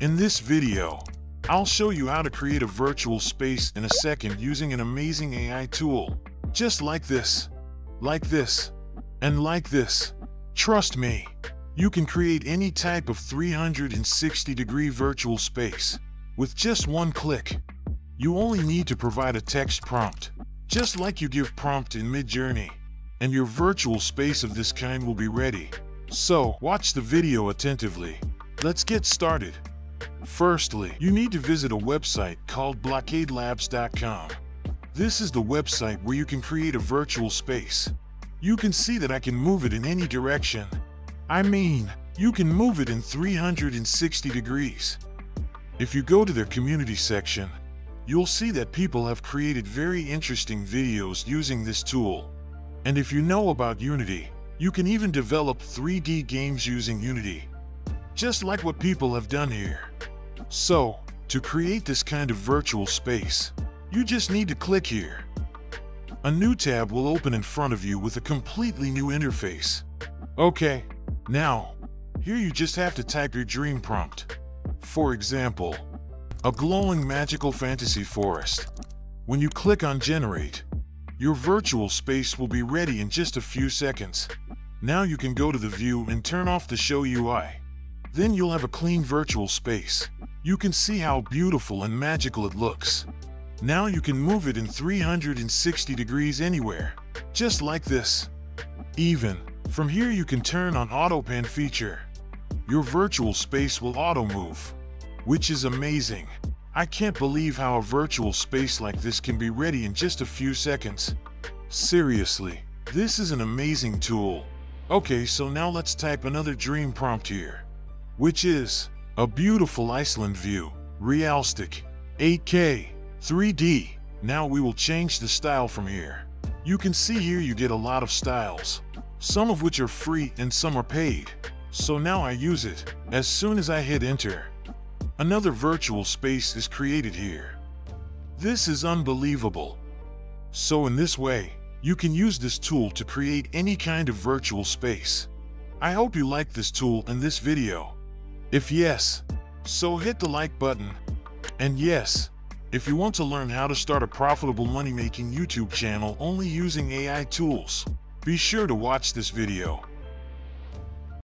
In this video, I'll show you how to create a virtual space in a second using an amazing AI tool. Just like this, like this, and like this. Trust me, you can create any type of 360 degree virtual space with just one click. You only need to provide a text prompt, just like you give prompt in Midjourney, and your virtual space of this kind will be ready. So, watch the video attentively. Let's get started. Firstly, you need to visit a website called blockadelabs.com. This is the website where you can create a virtual space. You can see that I can move it in any direction. I mean, you can move it in 360 degrees. If you go to their community section, you'll see that people have created very interesting videos using this tool. And if you know about Unity, you can even develop 3D games using Unity. Just like what people have done here. So, to create this kind of virtual space, you just need to click here. A new tab will open in front of you with a completely new interface. Okay, now, here you just have to type your dream prompt. For example, a glowing magical fantasy forest. When you click on generate, your virtual space will be ready in just a few seconds. Now you can go to the view and turn off the show UI. Then you'll have a clean virtual space. You can see how beautiful and magical it looks. Now you can move it in 360 degrees anywhere, just like this. Even, from here you can turn on auto pan feature. Your virtual space will auto move, which is amazing. I can't believe how a virtual space like this can be ready in just a few seconds. Seriously, this is an amazing tool. Okay, so now let's type another dream prompt here, which is a beautiful Iceland view, realistic, 8K, 3D. Now we will change the style from here. You can see here you get a lot of styles, some of which are free and some are paid. So now I use it. As soon as I hit enter, another virtual space is created here. This is unbelievable. So in this way, you can use this tool to create any kind of virtual space. I hope you like this tool and this video. If yes, so hit the like button. And yes, if you want to learn how to start a profitable money-making YouTube channel only using AI tools, be sure to watch this video.